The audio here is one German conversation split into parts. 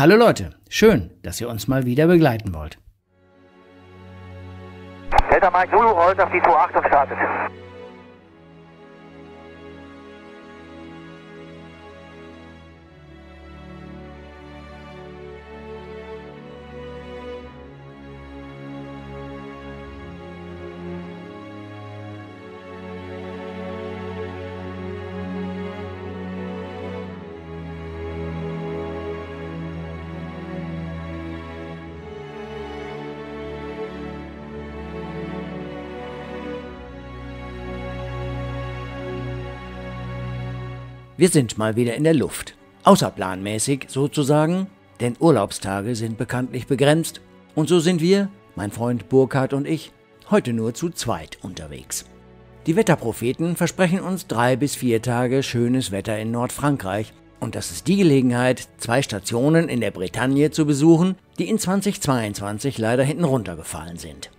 Hallo Leute, schön, dass ihr uns mal wieder begleiten wollt. Delta Mike Zulu rollt auf die 28 und startet. Wir sind mal wieder in der Luft. Außerplanmäßig sozusagen, denn Urlaubstage sind bekanntlich begrenzt. Und so sind wir, mein Freund Burkhard und ich, heute nur zu zweit unterwegs. Die Wetterpropheten versprechen uns drei bis vier Tage schönes Wetter in Nordfrankreich. Und das ist die Gelegenheit, zwei Stationen in der Bretagne zu besuchen, die in 2022 leider hinten runtergefallen sind.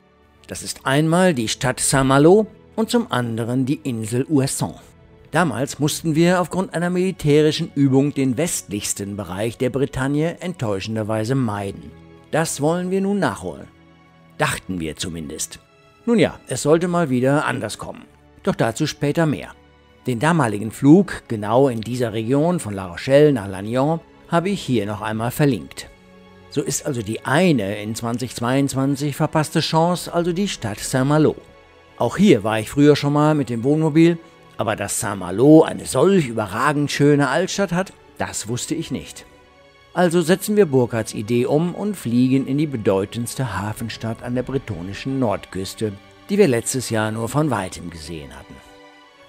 Das ist einmal die Stadt Saint-Malo und zum anderen die Insel Ouessant. Damals mussten wir aufgrund einer militärischen Übung den westlichsten Bereich der Bretagne enttäuschenderweise meiden. Das wollen wir nun nachholen. Dachten wir zumindest. Nun ja, es sollte mal wieder anders kommen. Doch dazu später mehr. Den damaligen Flug genau in dieser Region von La Rochelle nach Lannion habe ich hier noch einmal verlinkt. So ist also die eine in 2022 verpasste Chance also die Stadt Saint-Malo. Auch hier war ich früher schon mal mit dem Wohnmobil aber dass Saint-Malo eine solch überragend schöne Altstadt hat, das wusste ich nicht. Also setzen wir Burkhards Idee um und fliegen in die bedeutendste Hafenstadt an der bretonischen Nordküste, die wir letztes Jahr nur von weitem gesehen hatten.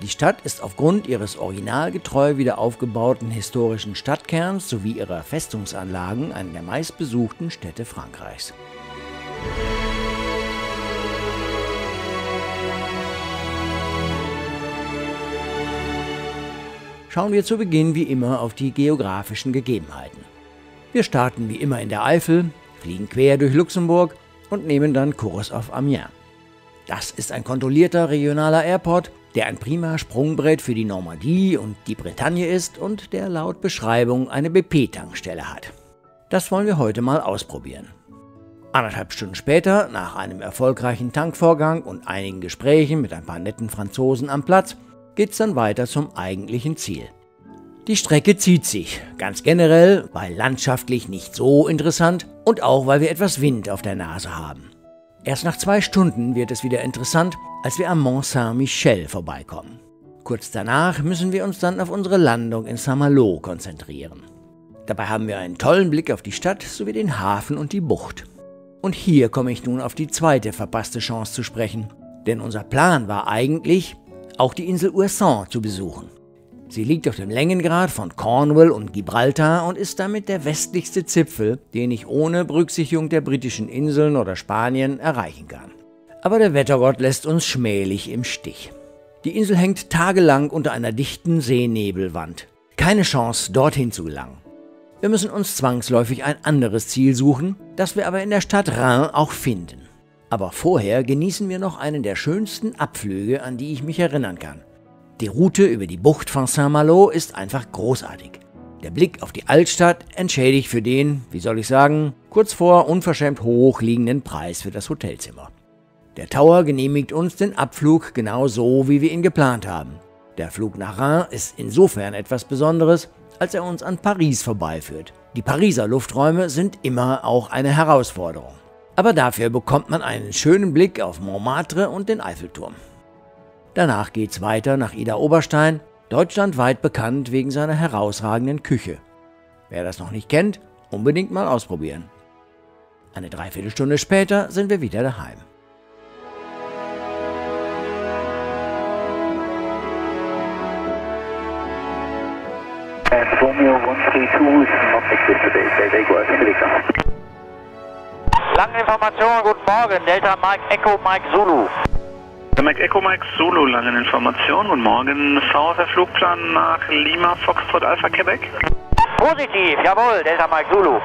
Die Stadt ist aufgrund ihres originalgetreu wieder aufgebauten historischen Stadtkerns sowie ihrer Festungsanlagen eine der meistbesuchten Städte Frankreichs. Schauen wir zu Beginn wie immer auf die geografischen Gegebenheiten. Wir starten wie immer in der Eifel, fliegen quer durch Luxemburg und nehmen dann Kurs auf Amiens. Das ist ein kontrollierter regionaler Airport, der ein prima Sprungbrett für die Normandie und die Bretagne ist und der laut Beschreibung eine BP-Tankstelle hat. Das wollen wir heute mal ausprobieren. Anderthalb Stunden später, nach einem erfolgreichen Tankvorgang und einigen Gesprächen mit ein paar netten Franzosen am Platz, geht's dann weiter zum eigentlichen Ziel. Die Strecke zieht sich, ganz generell, weil landschaftlich nicht so interessant und auch weil wir etwas Wind auf der Nase haben. Erst nach zwei Stunden wird es wieder interessant, als wir am Mont Saint-Michel vorbeikommen. Kurz danach müssen wir uns dann auf unsere Landung in Saint-Malo konzentrieren. Dabei haben wir einen tollen Blick auf die Stadt sowie den Hafen und die Bucht. Und hier komme ich nun auf die zweite verpasste Chance zu sprechen. Denn unser Plan war eigentlich, auch die Insel Ouessant zu besuchen. Sie liegt auf dem Längengrad von Cornwall und Gibraltar und ist damit der westlichste Zipfel, den ich ohne Berücksichtigung der britischen Inseln oder Spanien erreichen kann. Aber der Wettergott lässt uns schmählich im Stich. Die Insel hängt tagelang unter einer dichten Seenebelwand. Keine Chance, dorthin zu gelangen. Wir müssen uns zwangsläufig ein anderes Ziel suchen, das wir aber in der Stadt Rhin auch finden. Aber vorher genießen wir noch einen der schönsten Abflüge, an die ich mich erinnern kann. Die Route über die Bucht von Saint-Malo ist einfach großartig. Der Blick auf die Altstadt entschädigt für den, wie soll ich sagen, kurz vor unverschämt hoch liegenden Preis für das Hotelzimmer. Der Tower genehmigt uns den Abflug genau so, wie wir ihn geplant haben. Der Flug nach Rhin ist insofern etwas Besonderes, als er uns an Paris vorbeiführt. Die Pariser Lufträume sind immer auch eine Herausforderung. Aber dafür bekommt man einen schönen Blick auf Montmartre und den Eiffelturm. Danach geht's weiter nach Ida Oberstein, deutschlandweit bekannt wegen seiner herausragenden Küche. Wer das noch nicht kennt, unbedingt mal ausprobieren. Eine Dreiviertelstunde später sind wir wieder daheim. Romeo 132 is not exist today. They, they go as Langeninformation, guten Morgen. Delta Mike Echo Mike Zulu. Mike Echo Mike Zulu, Langeninformation. Guten Morgen. VfR Flugplan nach Lima Foxtrot Alpha Quebec. Positiv, jawohl, Delta Mike Zulu.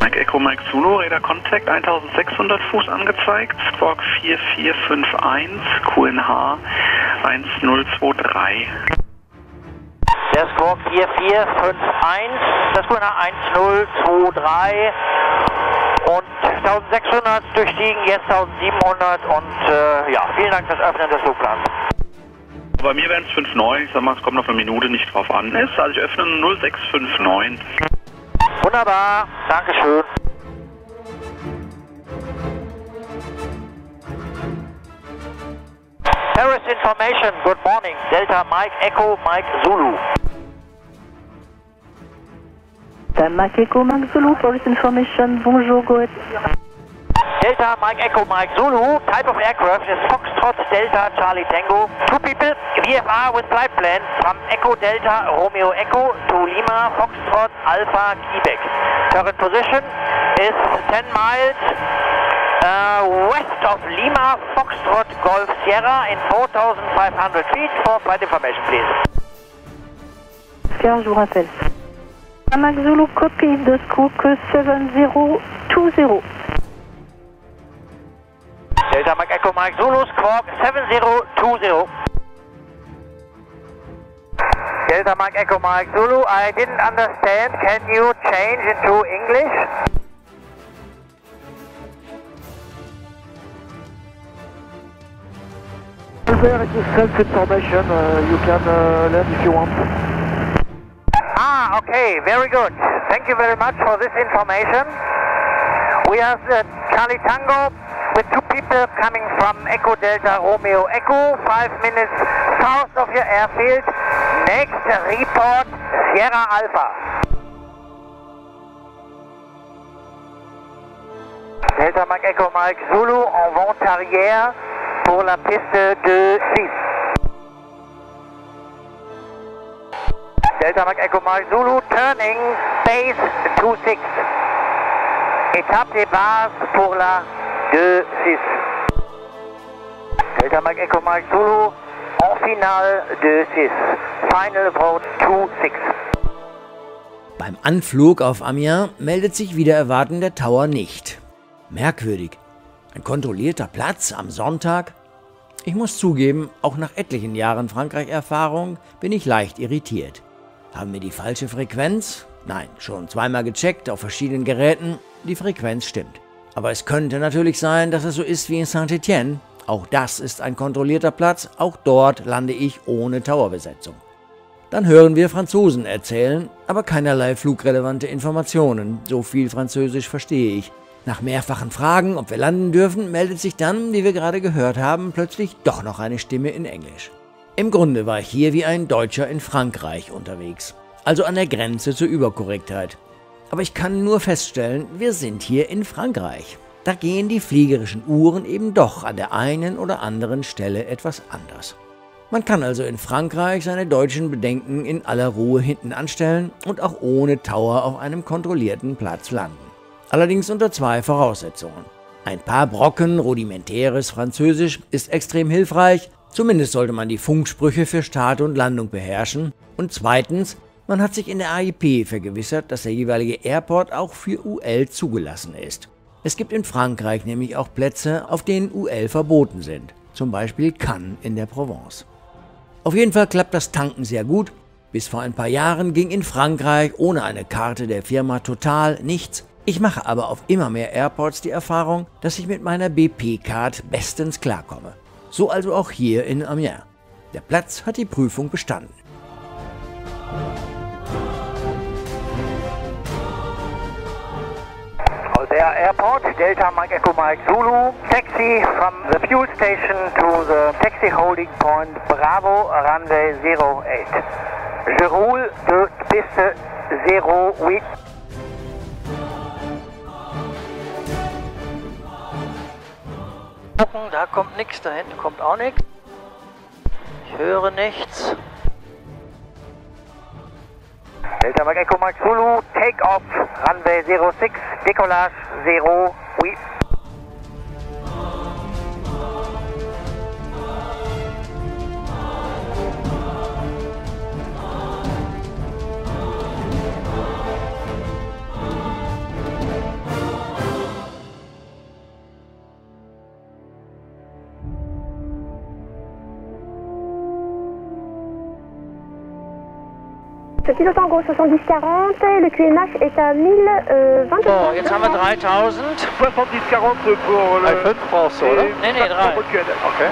Mike Echo Mike Zulu, Räder Contact 1600 Fuß angezeigt, Squawk 4451, QNH 1023. Der Squawk 4451, das Grüner 1023 und 1600 durchstiegen, jetzt 1700 und äh, ja, vielen Dank fürs Öffnen des Flugplans. Bei mir wären es 5,9. Ich sag mal, es kommt auf eine Minute nicht drauf an. Ist, also ich öffne 0659. Wunderbar, Dankeschön. Paris Information, good morning. Delta Mike Echo Mike Zulu. Uh, Mike Echo Mike Zulu, Police Information, bonjour, go ahead. Delta Mike Echo Mike Zulu, type of aircraft is Foxtrot Delta Charlie Tango. Two people, VFR with flight plan from Echo Delta Romeo Echo to Lima Foxtrot Alpha Quebec. Current position is 10 miles uh, west of Lima Foxtrot Golf Sierra in 4,500 feet. For flight information, please. Pierre, je vous rappelle. Mac Zulu, copy de Scook 7020. Delta Mike Echo Mike Zulu, Squawk 7020. Delta Mike Echo Mike Zulu, I didn't understand. Can you change into English? Albert, is self-information. Uh, you can uh, land if you want. Ah, okay, very good. Thank you very much for this information. We have uh, Charlie Tango with two people coming from Echo Delta Romeo Echo, five minutes south of your airfield. Next report, Sierra Alpha. Delta Mike Echo Mike Zulu en vente arrière pour la piste de 6. Delta Mike Echo Mike Zulu turning base 26. Étape des bases pour la 2-6. Delta Mike Echo Mike Zulu en finale 2-6. Final approach 2-6. Beim Anflug auf Amiens meldet sich wieder erwarten der Tower nicht. Merkwürdig. Ein kontrollierter Platz am Sonntag? Ich muss zugeben, auch nach etlichen Jahren Frankreich-Erfahrung bin ich leicht irritiert. Haben wir die falsche Frequenz? Nein, schon zweimal gecheckt auf verschiedenen Geräten. Die Frequenz stimmt. Aber es könnte natürlich sein, dass es so ist wie in Saint-Étienne. Auch das ist ein kontrollierter Platz. Auch dort lande ich ohne Towerbesetzung. Dann hören wir Franzosen erzählen, aber keinerlei flugrelevante Informationen. So viel Französisch verstehe ich. Nach mehrfachen Fragen, ob wir landen dürfen, meldet sich dann, wie wir gerade gehört haben, plötzlich doch noch eine Stimme in Englisch. Im Grunde war ich hier wie ein Deutscher in Frankreich unterwegs, also an der Grenze zur Überkorrektheit. Aber ich kann nur feststellen, wir sind hier in Frankreich. Da gehen die fliegerischen Uhren eben doch an der einen oder anderen Stelle etwas anders. Man kann also in Frankreich seine deutschen Bedenken in aller Ruhe hinten anstellen und auch ohne Tower auf einem kontrollierten Platz landen. Allerdings unter zwei Voraussetzungen. Ein paar Brocken rudimentäres Französisch ist extrem hilfreich, zumindest sollte man die Funksprüche für Start und Landung beherrschen. Und zweitens, man hat sich in der AIP vergewissert, dass der jeweilige Airport auch für UL zugelassen ist. Es gibt in Frankreich nämlich auch Plätze, auf denen UL verboten sind, zum Beispiel Cannes in der Provence. Auf jeden Fall klappt das Tanken sehr gut. Bis vor ein paar Jahren ging in Frankreich ohne eine Karte der Firma Total nichts. Ich mache aber auf immer mehr Airports die Erfahrung, dass ich mit meiner BP-Card bestens klarkomme. So also auch hier in Amiens. Der Platz hat die Prüfung bestanden. Altea Airport, Delta Mike Echo Mike Zulu, taxi from the fuel station to the taxi holding point Bravo runway 08. Je roule de piste 08. Gucken, da kommt nichts, da hinten kommt auch nichts. Ich höre nichts. Delta Mike Echo Mike Zulu, take off, runway 06, Décollage, zéro, oui. Kilo Tango 70-40 et le QNH est à 1020. So, jetzt haben wir 3000. 70-40 pour le... 5 brauchst du, oder? Nee, nee, drei. Okay.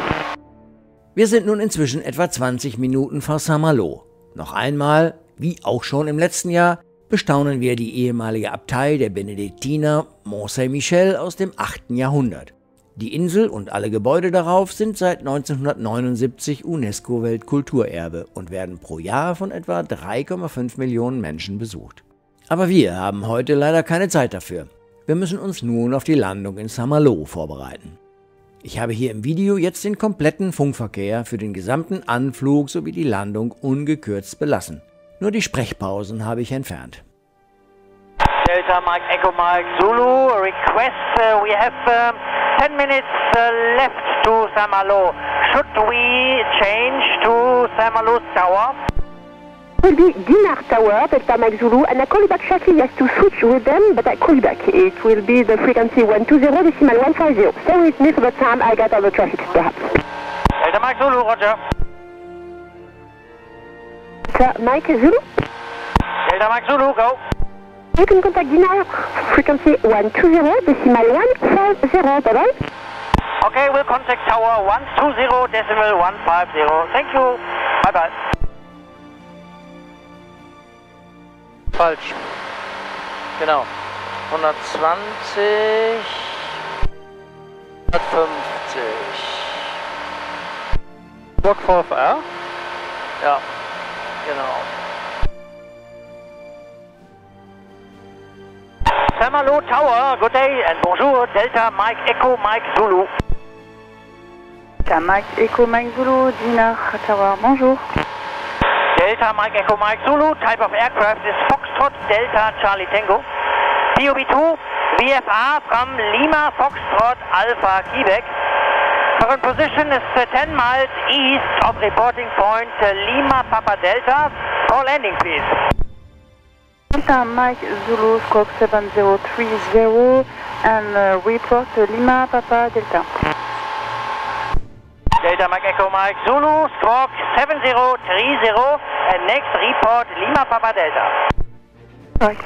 Wir sind nun inzwischen etwa 20 Minuten vor Saint-Malo. Noch einmal, wie auch schon im letzten Jahr, bestaunen wir die ehemalige Abtei der Benediktiner Mont Saint-Michel aus dem 8. Jahrhundert. Die Insel und alle Gebäude darauf sind seit 1979 UNESCO-Weltkulturerbe und werden pro Jahr von etwa 3,5 Millionen Menschen besucht. Aber wir haben heute leider keine Zeit dafür. Wir müssen uns nun auf die Landung in Saint-Malo vorbereiten. Ich habe hier im Video jetzt den kompletten Funkverkehr für den gesamten Anflug sowie die Landung ungekürzt belassen. Nur die Sprechpausen habe ich entfernt. Delta Mike Echo Mike Zulu, request, uh, we have um, 10 minutes uh, left to Saint-Malo. Should we change to Saint-Malo's tower? will be Dinar Tower, Delta Mike Zulu, and I call you back shortly. Yes, to switch with them, but I call you back. It will be the frequency 120 decimal 150. Stay with me for the time I get all the traffic, perhaps. Delta Mike Zulu, roger. Delta Mike Zulu, Delta Mike Zulu, go. You can contact Dinar, frequency 120 decimal 150. Bye-bye. Okay, we'll contact tower 120 decimal 150. Thank you. Bye bye. Falsch. Genau. 120. 150. Burg VFR? Ja, genau. Saint-Malo Tower, good day and bonjour. Delta Mike Echo Mike Zulu. Delta Mike Echo Mike Zulu, Dinar Tower, bonjour. Delta Mike Echo Mike Zulu, type of aircraft is Foxtrot Delta Charlie Tango. POB2, VFR from Lima Foxtrot Alpha Quebec. Current position is uh, 10 miles east of reporting point uh, Lima Papa Delta. Call landing please. Delta Mike Zulu, squawk 7030, and uh, report to Lima Papa Delta. Delta Mike Echo Mike Zulu, squawk 7030, and next report Lima Papa Delta. Right.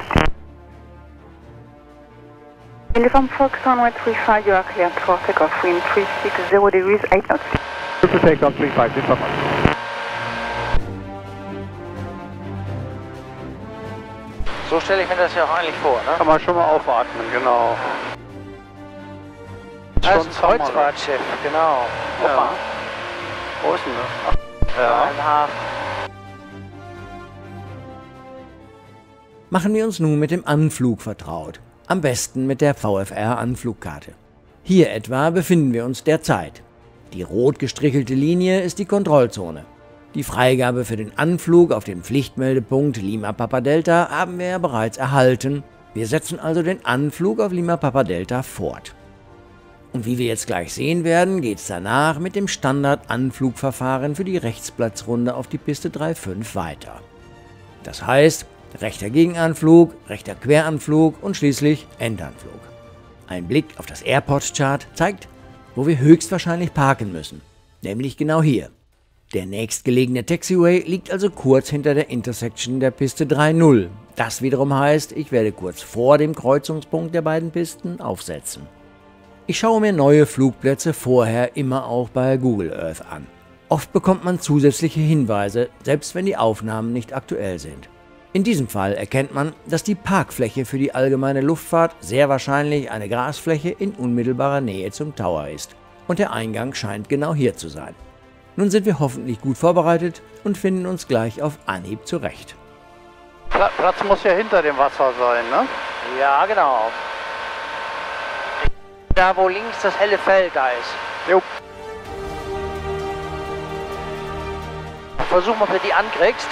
Uniform Fox 1135, you are cleared for takeoff. Wind 360 degrees, 8 knots. To take off 35, information. So stelle ich mir das ja auch eigentlich vor, ne? Kann man schon mal aufatmen, genau. Das ist ein Kreuzfahrtschiff, genau. Ja. mal, Wo ist denn das? Ach, ja. ein Hafen. Machen wir uns nun mit dem Anflug vertraut. Am besten mit der VFR-Anflugkarte. Hier etwa befinden wir uns derzeit. Die rot gestrichelte Linie ist die Kontrollzone. Die Freigabe für den Anflug auf den Pflichtmeldepunkt Lima Papa Delta haben wir ja bereits erhalten. Wir setzen also den Anflug auf Lima Papa Delta fort. Und wie wir jetzt gleich sehen werden, geht es danach mit dem Standard-Anflugverfahren für die Rechtsplatzrunde auf die Piste 3.5 weiter. Das heißt, rechter Gegenanflug, rechter Queranflug und schließlich Endanflug. Ein Blick auf das Airport-Chart zeigt, wo wir höchstwahrscheinlich parken müssen, nämlich genau hier. Der nächstgelegene Taxiway liegt also kurz hinter der Intersection der Piste 3.0. Das wiederum heißt, ich werde kurz vor dem Kreuzungspunkt der beiden Pisten aufsetzen. Ich schaue mir neue Flugplätze vorher immer auch bei Google Earth an. Oft bekommt man zusätzliche Hinweise, selbst wenn die Aufnahmen nicht aktuell sind. In diesem Fall erkennt man, dass die Parkfläche für die allgemeine Luftfahrt sehr wahrscheinlich eine Grasfläche in unmittelbarer Nähe zum Tower ist. Und der Eingang scheint genau hier zu sein. Nun sind wir hoffentlich gut vorbereitet und finden uns gleich auf Anhieb zurecht. Pla- Platz muss ja hinter dem Wasser sein, ne? Ja, genau. Da, wo links das helle Feld da ist. Jo. Versuch mal, ob du die ankriegst.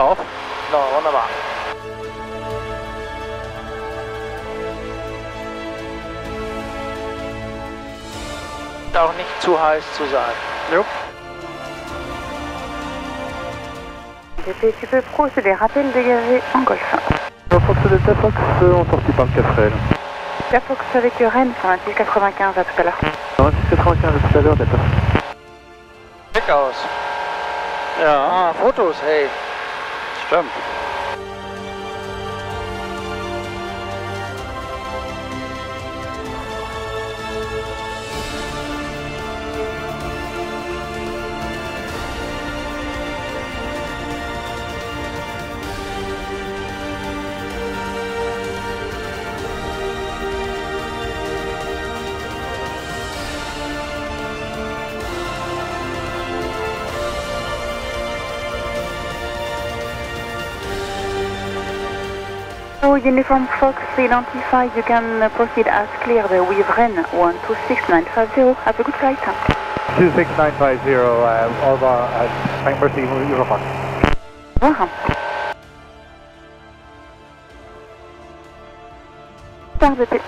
Auf. So, wunderbar. Auch nicht zu heiß zu sein. Jo. DP, tu peux procéder, rappel dégagé en golf. Fox Delta Fox, euh, on sortit par le 4L. La Fox avec Rennes, 9695 à tout à l'heure. 9695 à tout à l'heure, Delta. Schick aus. Ja. Ah, Fotos, hey. Stimmt. So Uniform Fox identified, you can uh, proceed as cleared uh, with Rennes 126950. Have a good flight. 26950, uh, over at Frankfurt Uniform. Au revoir. Started.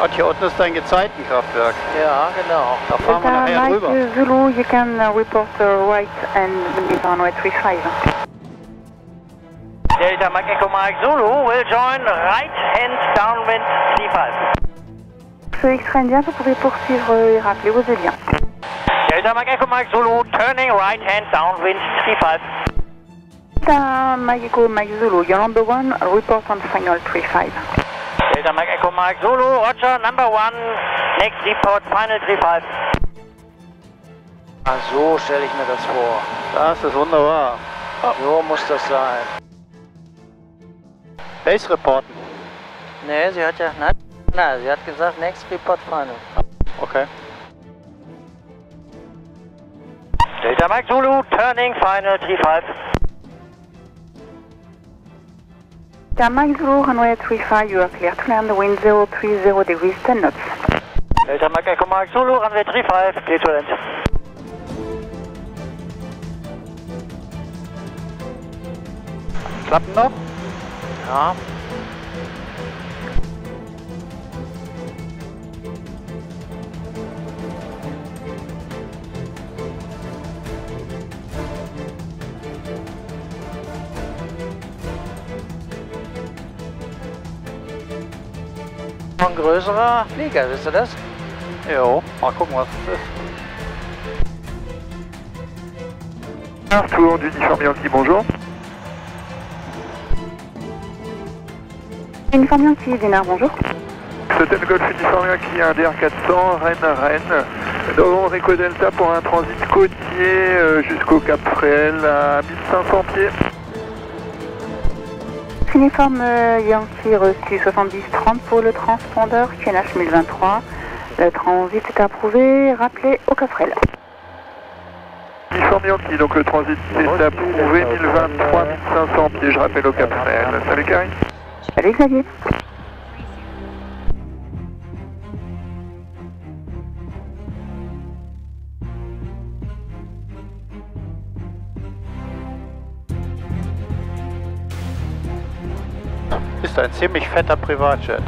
Und hier unten ist dein Gezeitenkraftwerk. Ja, genau. Da fahren wir nachher Mike drüber. uh, Zulu, you can uh, report uh, right and is on 35. Delta Mike Echo Mike Zulu will join right hand downwind C5. Ce X-Ray Indien, vous pouvez poursuivre et rappeler vos liens. Delta Mike Echo Mike Zulu turning right hand downwind C5. Delta Mike Echo Mike Zulu, your number one, report on final 35. Delta Mike Echo Mike Zulu, Roger, number one, next report, final 35. Ah, so stelle ich mir das vor. Das ist wunderbar. So muss das sein. Base reporten. Nee, sie hat ja. Nein, nein, sie hat gesagt, next report final. Okay. Delta Mike Zulu, turning final 35. Delta Mike Zulu, runway 35, you are clear to land, wind 030 degrees 10 knots. Delta Mike Echo Mike Zulu, runway 35, clear to land. Klappen noch? Ja. Ein größerer Flieger, wisst ihr das? Jo, mal gucken, was das ist. Tour d'uniforme Yankee, bonjour. Uniforme Yankee, Dinar, bonjour. C'était le Golf Uniforme Yankee, un DR400, Rennes, Rennes. Dans Rico Delta pour un transit côtier euh, jusqu'au Cap Fréhel à 1500 pieds. Uniforme euh, Yankee reçu 7030 pour le transpondeur QNH 1023. Le transit est approuvé, rappelé au Cafrel. Uniforme Yankee, donc le transit est approuvé 1023 1500 pieds, je rappelle au Cap Fréhel. Salut Karine. Xavier. Ist ein ziemlich fetter Privatjet.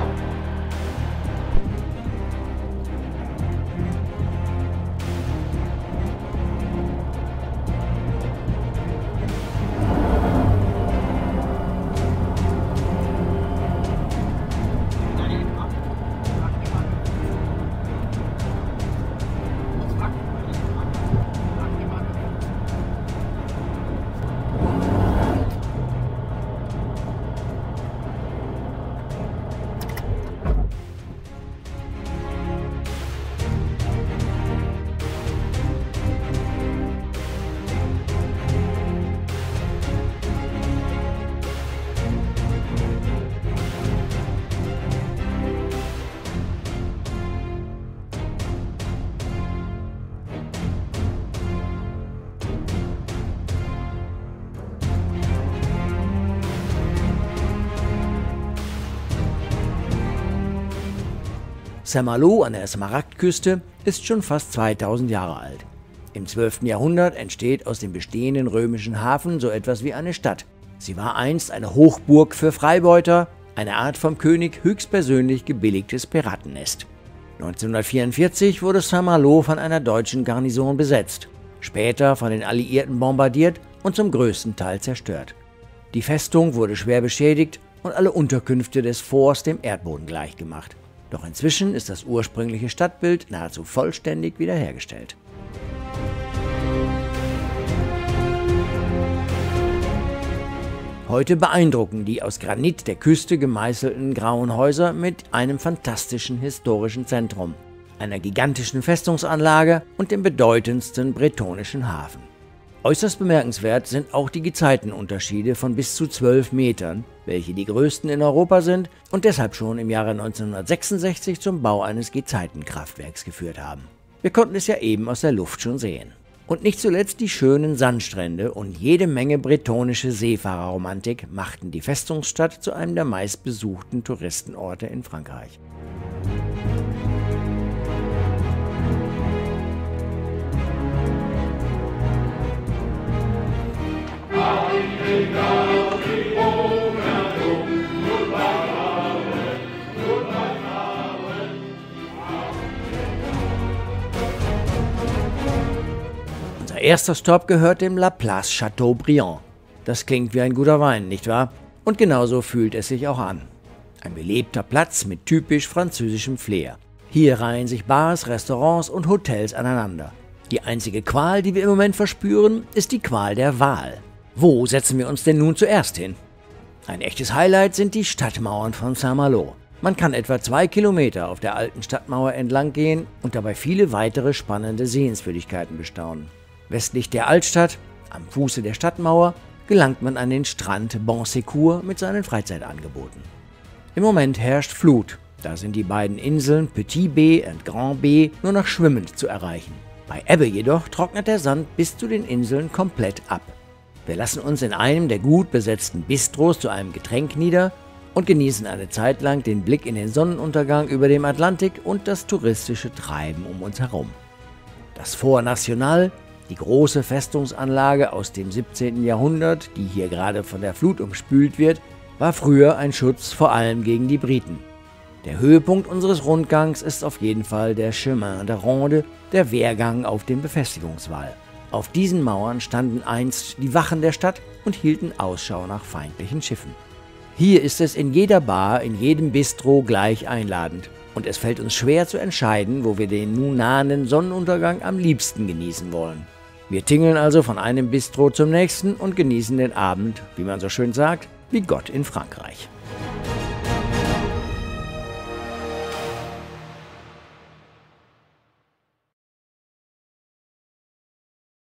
Saint-Malo an der Smaragdküste ist schon fast 2000 Jahre alt. Im 12. Jahrhundert entsteht aus dem bestehenden römischen Hafen so etwas wie eine Stadt. Sie war einst eine Hochburg für Freibeuter, eine Art vom König höchstpersönlich gebilligtes Piratennest. 1944 wurde Saint-Malo von einer deutschen Garnison besetzt, später von den Alliierten bombardiert und zum größten Teil zerstört. Die Festung wurde schwer beschädigt und alle Unterkünfte des Forts dem Erdboden gleichgemacht. Doch inzwischen ist das ursprüngliche Stadtbild nahezu vollständig wiederhergestellt. Heute beeindrucken die aus Granit der Küste gemeißelten grauen Häuser mit einem fantastischen historischen Zentrum, einer gigantischen Festungsanlage und dem bedeutendsten bretonischen Hafen. Äußerst bemerkenswert sind auch die Gezeitenunterschiede von bis zu 12 Metern, welche die größten in Europa sind und deshalb schon im Jahre 1966 zum Bau eines Gezeitenkraftwerks geführt haben. Wir konnten es ja eben aus der Luft schon sehen. Und nicht zuletzt die schönen Sandstrände und jede Menge bretonische Seefahrerromantik machten die Festungsstadt zu einem der meistbesuchten Touristenorte in Frankreich. Erster Stop gehört dem La Place Chateaubriand. Das klingt wie ein guter Wein, nicht wahr? Und genauso fühlt es sich auch an. Ein belebter Platz mit typisch französischem Flair. Hier reihen sich Bars, Restaurants und Hotels aneinander. Die einzige Qual, die wir im Moment verspüren, ist die Qual der Wahl. Wo setzen wir uns denn nun zuerst hin? Ein echtes Highlight sind die Stadtmauern von Saint-Malo. Man kann etwa zwei Kilometer auf der alten Stadtmauer entlang gehen und dabei viele weitere spannende Sehenswürdigkeiten bestaunen. Westlich der Altstadt, am Fuße der Stadtmauer, gelangt man an den Strand Bon Secours mit seinen Freizeitangeboten. Im Moment herrscht Flut, da sind die beiden Inseln Petit B und Grand B nur noch schwimmend zu erreichen. Bei Ebbe jedoch trocknet der Sand bis zu den Inseln komplett ab. Wir lassen uns in einem der gut besetzten Bistros zu einem Getränk nieder und genießen eine Zeit lang den Blick in den Sonnenuntergang über dem Atlantik und das touristische Treiben um uns herum. Das Fort National die große Festungsanlage aus dem 17. Jahrhundert, die hier gerade von der Flut umspült wird, war früher ein Schutz vor allem gegen die Briten. Der Höhepunkt unseres Rundgangs ist auf jeden Fall der Chemin de Ronde, der Wehrgang auf dem Befestigungswall. Auf diesen Mauern standen einst die Wachen der Stadt und hielten Ausschau nach feindlichen Schiffen. Hier ist es in jeder Bar, in jedem Bistro gleich einladend. Und es fällt uns schwer zu entscheiden, wo wir den nun nahenden Sonnenuntergang am liebsten genießen wollen. Wir tingeln also von einem Bistro zum nächsten und genießen den Abend, wie man so schön sagt, wie Gott in Frankreich.